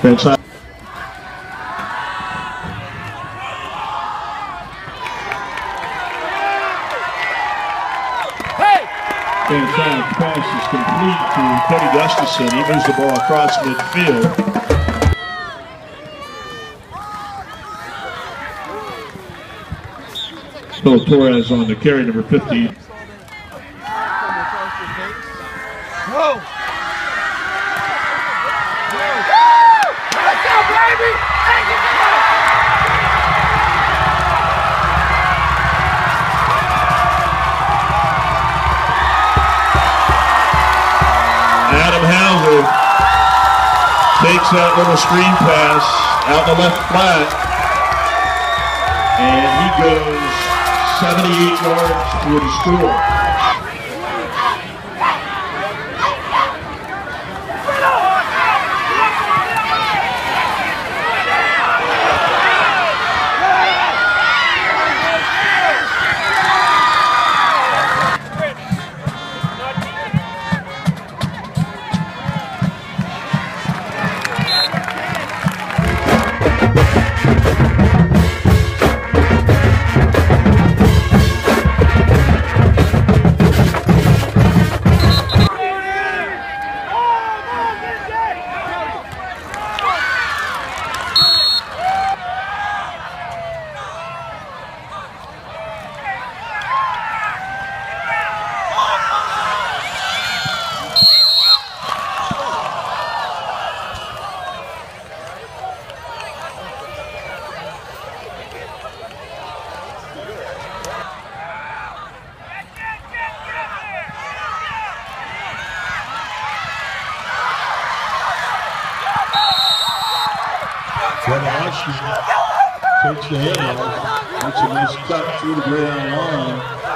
Fantastic. Fantastic pass is complete to Kenny Gustafson. He moves the ball across midfield. Bill Torres on the carry, number 15. Go! Takes that little screen pass out the left flat, and he goes 78 yards to the score. Trevor Ashton takes the head off, makes a nice cut through the ground line.